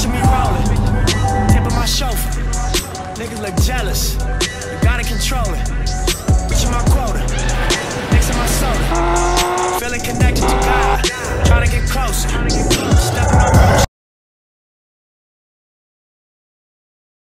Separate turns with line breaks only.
picture me rolling, tip of my chauffeur. Niggas look jealous.